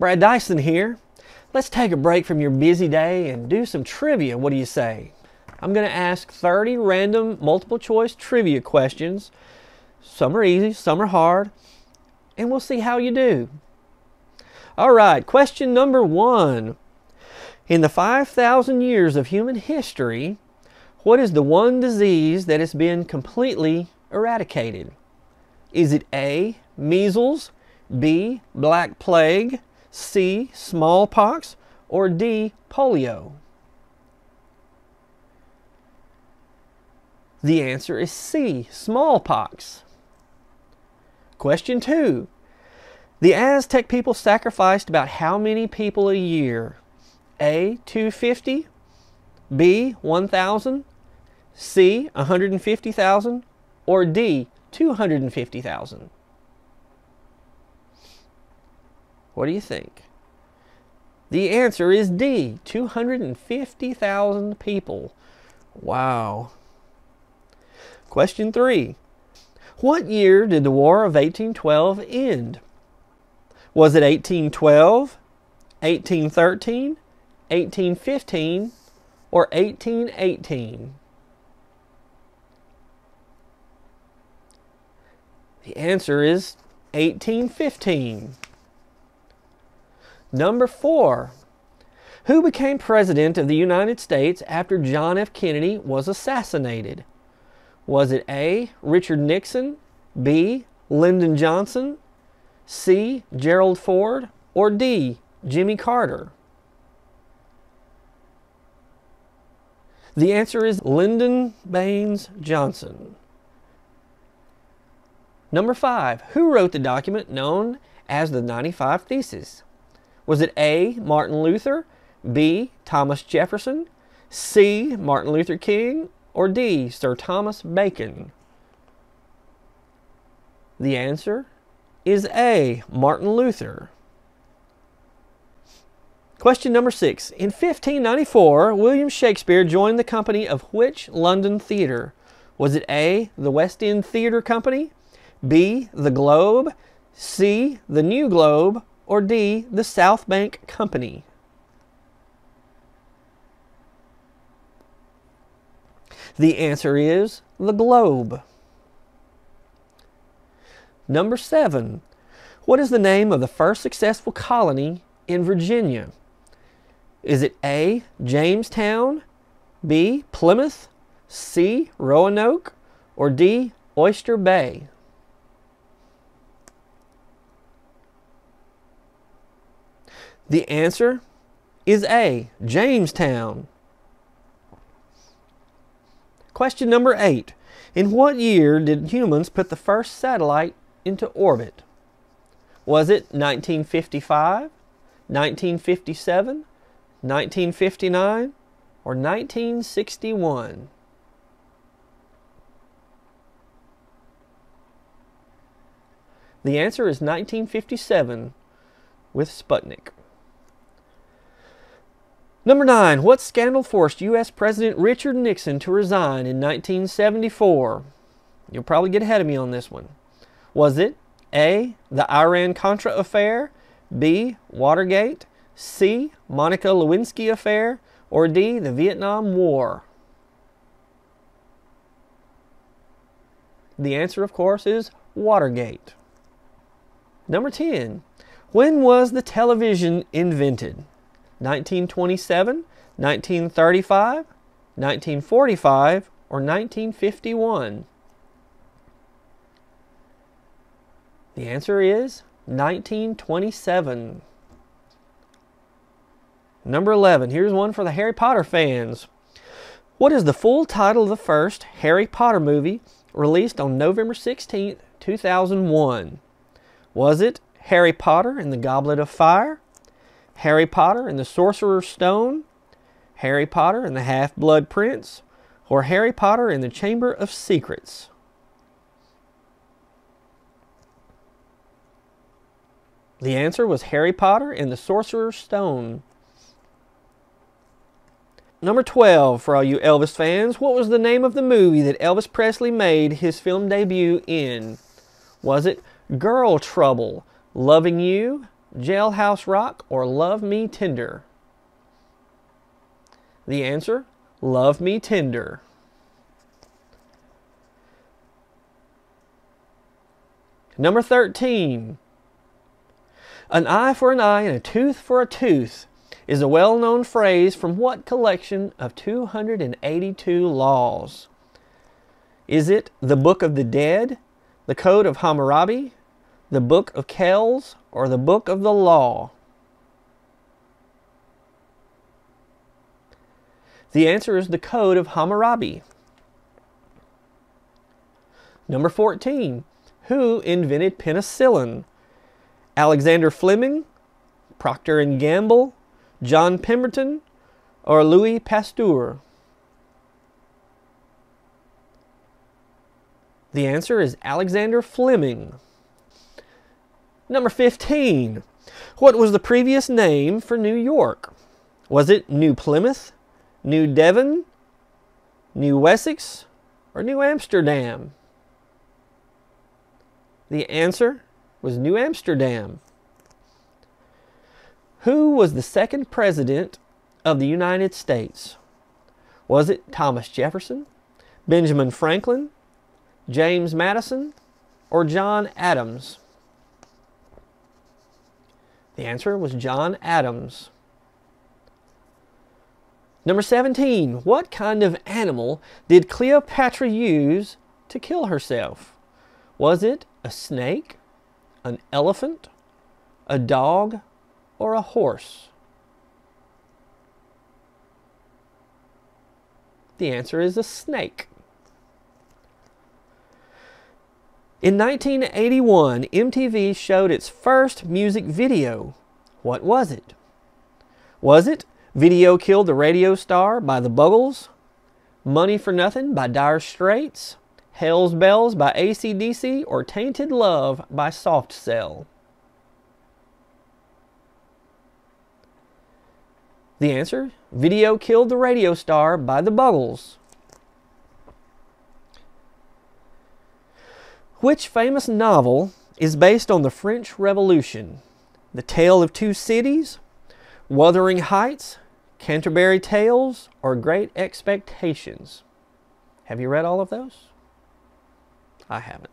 Brad Dison here. Let's take a break from your busy day and do some trivia. What do you say? I'm going to ask 30 random multiple choice trivia questions. Some are easy, some are hard, and we'll see how you do. All right, question number one. In the 5,000 years of human history, what is the one disease that has been completely eradicated? Is it A, measles, B, black plague, C, smallpox, or D, polio? The answer is C, smallpox. Question two. The Aztec people sacrificed about how many people a year? A, 250, B, 1,000, C, 150,000, or D, 250,000? What do you think? The answer is D, 250,000 people. Wow. Question three. What year did the War of 1812 end? Was it 1812, 1813, 1815, or 1818? The answer is 1815. Number four. Who became President of the United States after John F. Kennedy was assassinated? Was it A. Richard Nixon, B. Lyndon Johnson, C. Gerald Ford, or D. Jimmy Carter? The answer is Lyndon Baines Johnson. Number five, who wrote the document known as the 95 Theses? Was it A. Martin Luther, B. Thomas Jefferson, C. Martin Luther King, or D. Sir Thomas Bacon? The answer is A. Martin Luther. Question number six. In 1594, William Shakespeare joined the company of which London theater? Was it A. The West End Theatre Company, B. The Globe, C. The New Globe, or D. The South Bank Company? The answer is the globe. Number seven. What is the name of the first successful colony in Virginia? Is it A. Jamestown, B. Plymouth, C. Roanoke, or D. Oyster Bay? The answer is A. Jamestown. Question number eight. In what year did humans put the first satellite into orbit? Was it 1955, 1957, 1959, or 1961? The answer is 1957 with Sputnik. Number nine, what scandal forced U.S. President Richard Nixon to resign in 1974? You'll probably get ahead of me on this one. Was it A, the Iran Contra affair, B, Watergate, C, Monica Lewinsky affair, or D, the Vietnam War? The answer, of course, is Watergate. Number 10, when was the television invented? 1927, 1935, 1945, or 1951? The answer is 1927. Number 11. Here's one for the Harry Potter fans. What is the full title of the first Harry Potter movie released on November 16, 2001? Was it Harry Potter and the Goblet of Fire? Harry Potter and the Sorcerer's Stone, Harry Potter and the Half Blood Prince, or Harry Potter and the Chamber of Secrets? The answer was Harry Potter and the Sorcerer's Stone. Number 12, for all you Elvis fans, what was the name of the movie that Elvis Presley made his film debut in? Was it Girl Trouble, Loving You, Jailhouse Rock, or Love Me Tender? The answer, Love Me Tender. Number 13. An eye for an eye and a tooth for a tooth is a well known phrase from what collection of 282 laws? Is it the Book of the Dead, the Code of Hammurabi, the Book of Kells, or the Book of the Law? The answer is the Code of Hammurabi. Number 14. Who invented penicillin? Alexander Fleming, Procter and Gamble, John Pemberton, or Louis Pasteur? The answer is Alexander Fleming. Number 15. What was the previous name for New York? Was it New Plymouth, New Devon, New Wessex, or New Amsterdam? The answer was New Amsterdam. Who was the second president of the United States? Was it Thomas Jefferson, Benjamin Franklin, James Madison, or John Adams? The answer was John Adams. Number 17. What kind of animal did Cleopatra use to kill herself? Was it a snake, an elephant, a dog, or a horse? The answer is a snake. In 1981, MTV showed its first music video. What was it? Was it Video Killed the Radio Star by the Buggles? Money for Nothing by Dire Straits? Hell's Bells by ACDC? Or Tainted Love by Soft Cell? The answer Video Killed the Radio Star by the Buggles. Which famous novel is based on the French Revolution? The Tale of Two Cities, Wuthering Heights, Canterbury Tales, or Great Expectations? Have you read all of those? I haven't.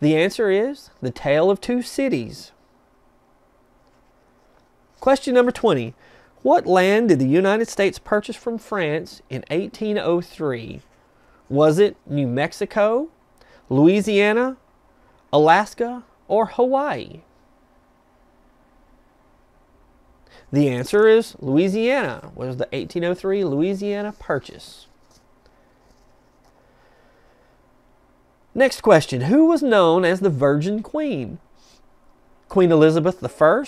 The answer is The Tale of Two Cities. Question number 20. What land did the United States purchase from France in 1803? Was it New Mexico, Louisiana, Alaska, or Hawaii? The answer is Louisiana, was the 1803 Louisiana Purchase. Next question Who was known as the Virgin Queen? Queen Elizabeth I,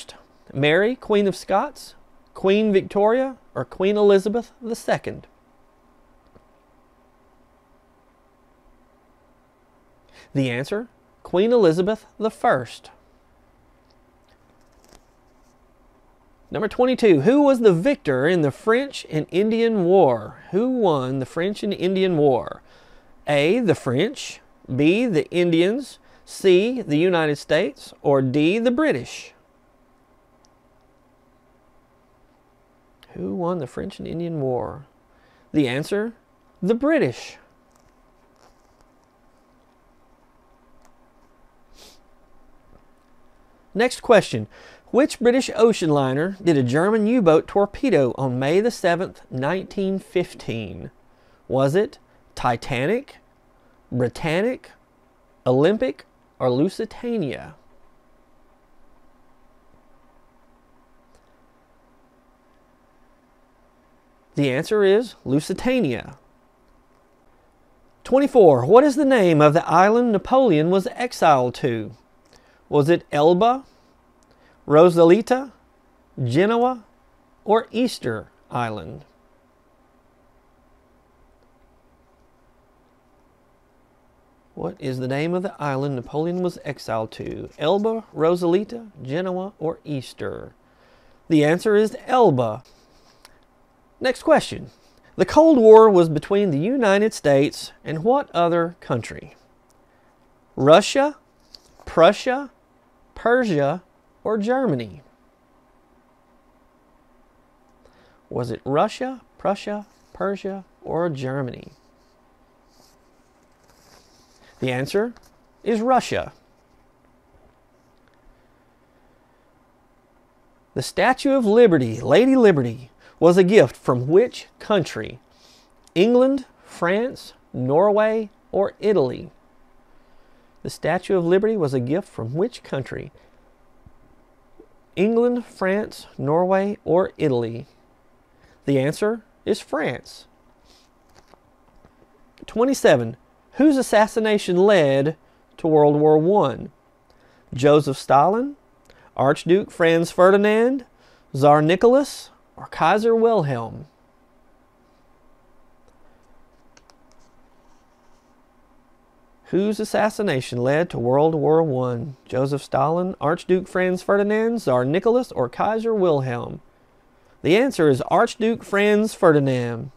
Mary, Queen of Scots, Queen Victoria, or Queen Elizabeth II? The answer Queen Elizabeth I. Number 22. Who was the victor in the French and Indian War? Who won the French and Indian War? A. The French. B. The Indians. C. The United States. Or D. The British? Who won the French and Indian War? The answer The British. Next question. Which British ocean liner did a German U boat torpedo on May the 7th, 1915? Was it Titanic, Britannic, Olympic, or Lusitania? The answer is Lusitania. 24. What is the name of the island Napoleon was exiled to? Was it Elba, Rosalita, Genoa, or Easter Island? What is the name of the island Napoleon was exiled to? Elba, Rosalita, Genoa, or Easter? The answer is Elba. Next question. The Cold War was between the United States and what other country? Russia, Prussia, Persia, or Germany? Was it Russia, Prussia, Persia, or Germany? The answer is Russia. The Statue of Liberty, Lady Liberty, was a gift from which country? England, France, Norway, or Italy? The Statue of Liberty was a gift from which country? England, France, Norway, or Italy? The answer is France. 27. Whose assassination led to World War I? Joseph Stalin, Archduke Franz Ferdinand, Tsar Nicholas, or Kaiser Wilhelm? Whose assassination led to World War I. Joseph Stalin, Archduke Franz Ferdinand, Tsar Nicholas, or Kaiser Wilhelm? The answer is Archduke Franz Ferdinand.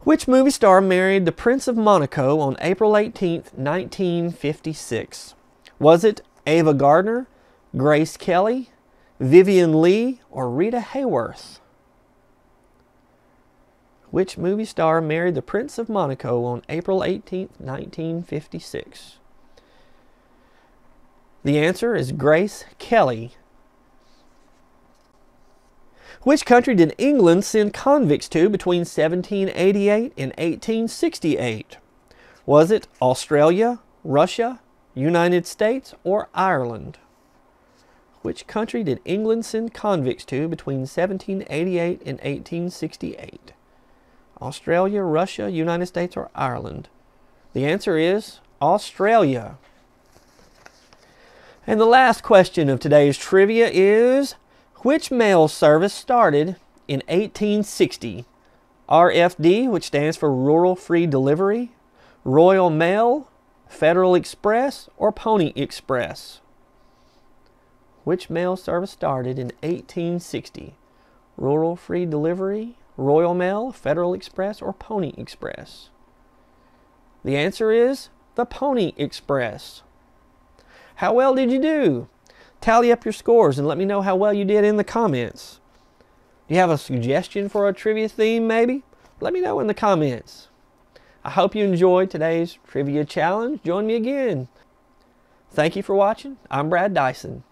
Which movie star married the Prince of Monaco on April 18, 1956? Was it Ava Gardner, Grace Kelly, Vivien Leigh, or Rita Hayworth? Which movie star married the Prince of Monaco on April 18, 1956? The answer is Grace Kelly. Which country did England send convicts to between 1788 and 1868? Was it Australia, Russia, United States, or Ireland? Which country did England send convicts to between 1788 and 1868? Australia, Russia, United States, or Ireland? The answer is Australia. And the last question of today's trivia is which mail service started in 1860? RFD, which stands for Rural Free Delivery, Royal Mail, Federal Express, or Pony Express? Which mail service started in 1860? Rural Free Delivery, Royal Mail, Federal Express, or Pony Express? The answer is the Pony Express. How well did you do? Tally up your scores and let me know how well you did in the comments. Do you have a suggestion for a trivia theme maybe? Let me know in the comments. I hope you enjoyed today's trivia challenge. Join me again. Thank you for watching. I'm Brad Dison.